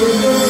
Yeah.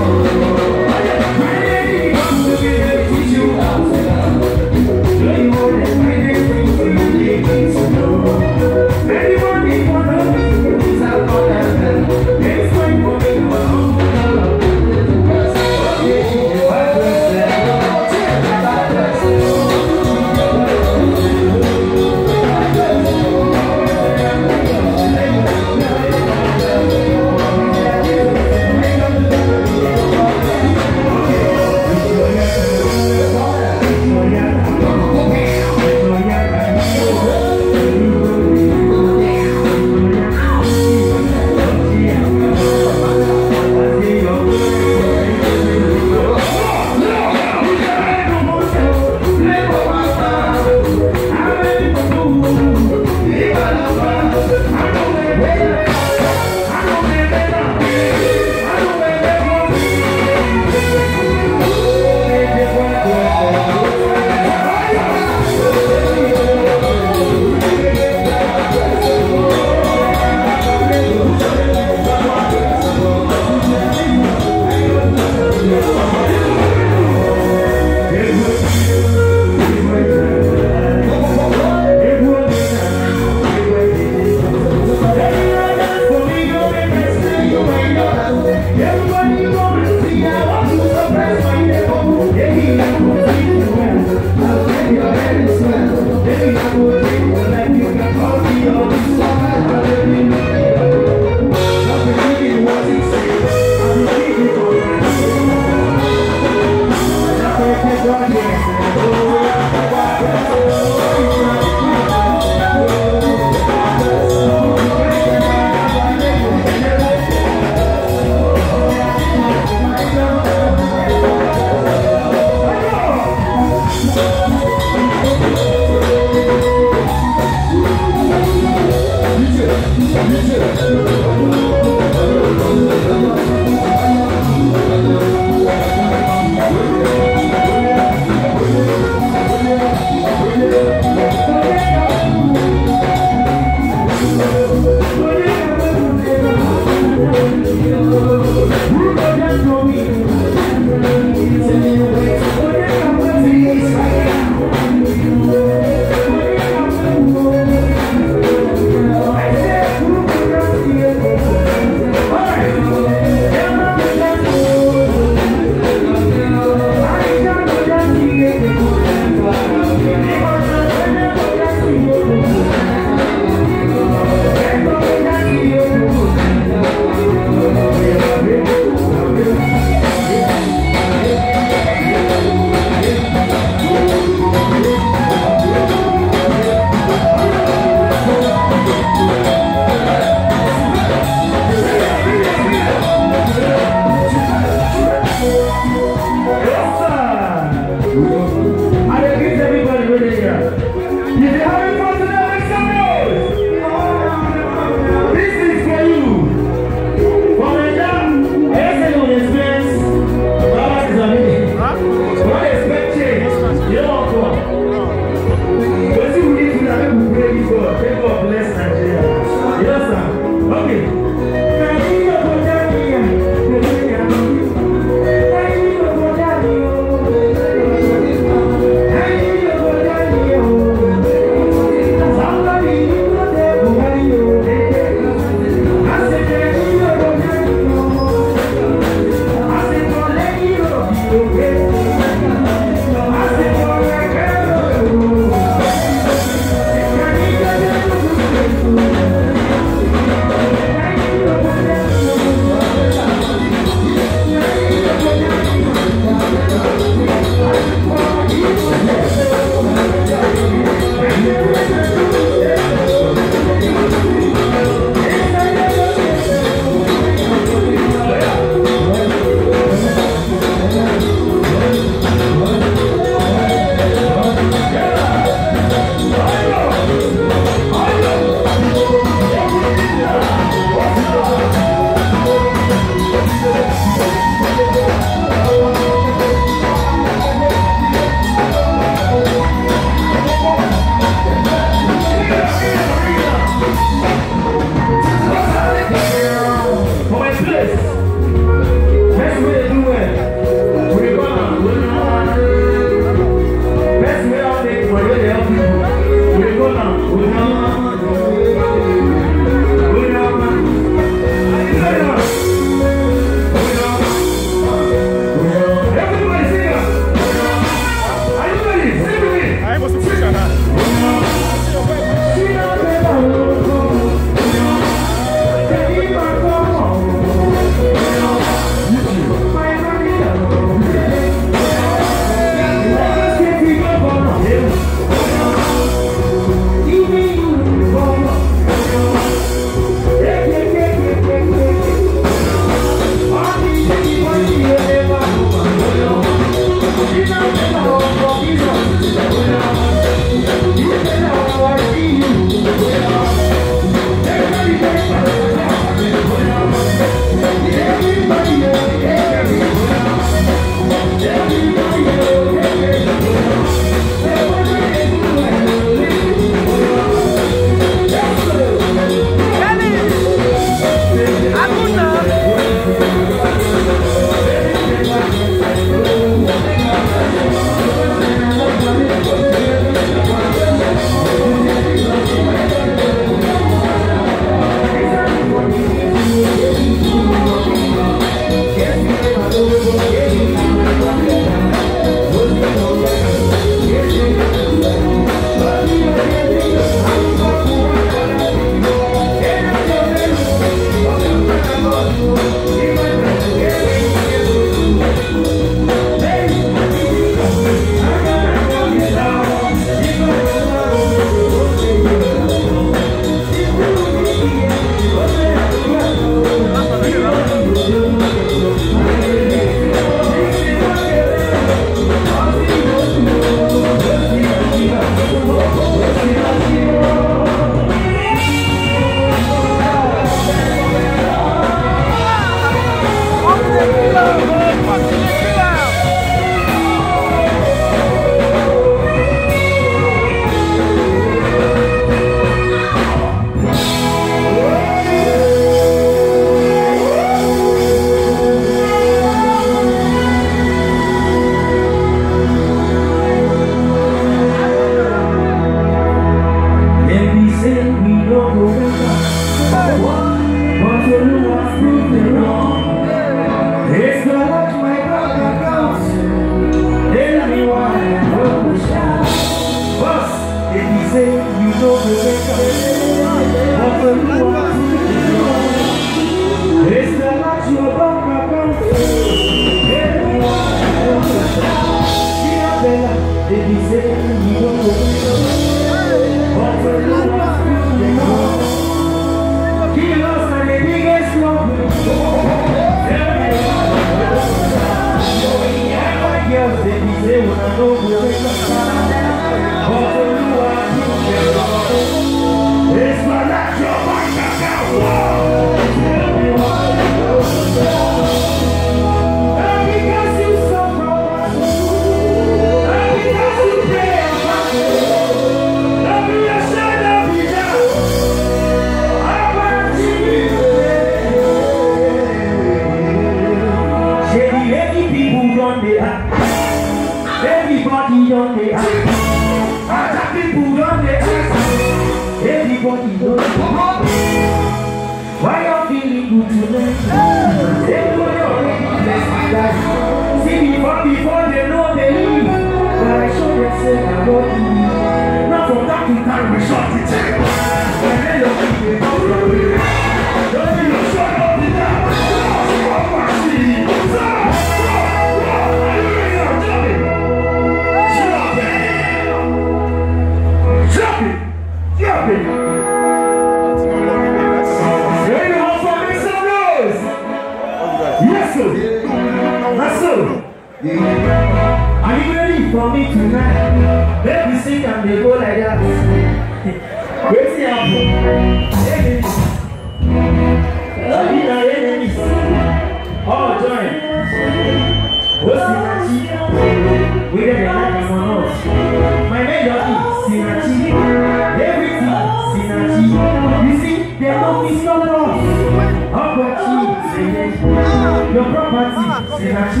your property, Sinachi.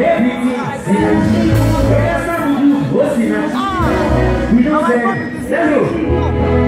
Everything, Sinachi. Where's that do? We don't say, hello.